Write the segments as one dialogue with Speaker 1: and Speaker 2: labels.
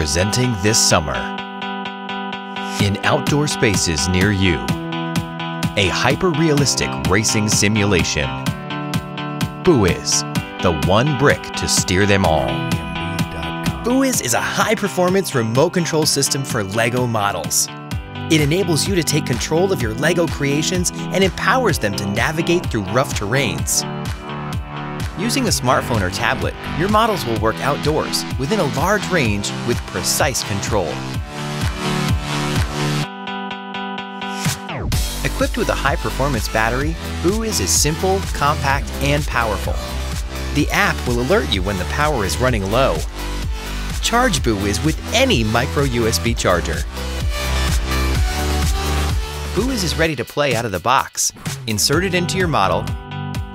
Speaker 1: presenting this summer. In outdoor spaces near you, a hyper-realistic racing simulation. BuWizz, the one brick to steer them all.
Speaker 2: BuWizz is a high-performance remote control system for LEGO models. It enables you to take control of your LEGO creations and empowers them to navigate through rough terrains. Using a smartphone or tablet, your models will work outdoors within a large range with precise control. Equipped with a high-performance battery, BuWizz is simple, compact, and powerful. The app will alert you when the power is running low. Charge BuWizz with any micro USB charger. BuWizz is ready to play out of the box. Insert it into your model,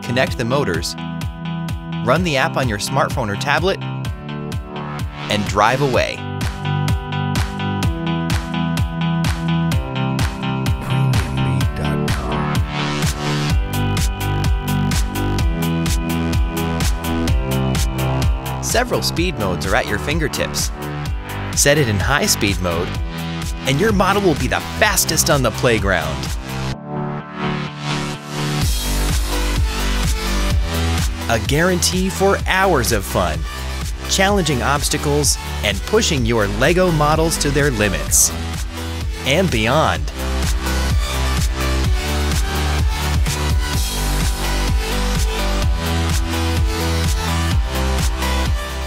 Speaker 2: connect the motors, run the app on your smartphone or tablet, and drive away. Several speed modes are at your fingertips. Set it in high speed mode, and your model will be the fastest on the playground. A guarantee for hours of fun, challenging obstacles, and pushing your LEGO models to their limits. And beyond.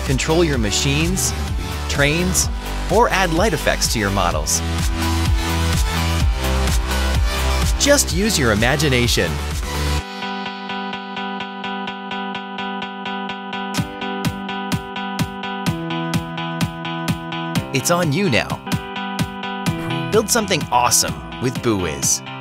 Speaker 2: Control your machines, trains, or add light effects to your models. Just use your imagination. It's on you now. Build something awesome with BuWizz.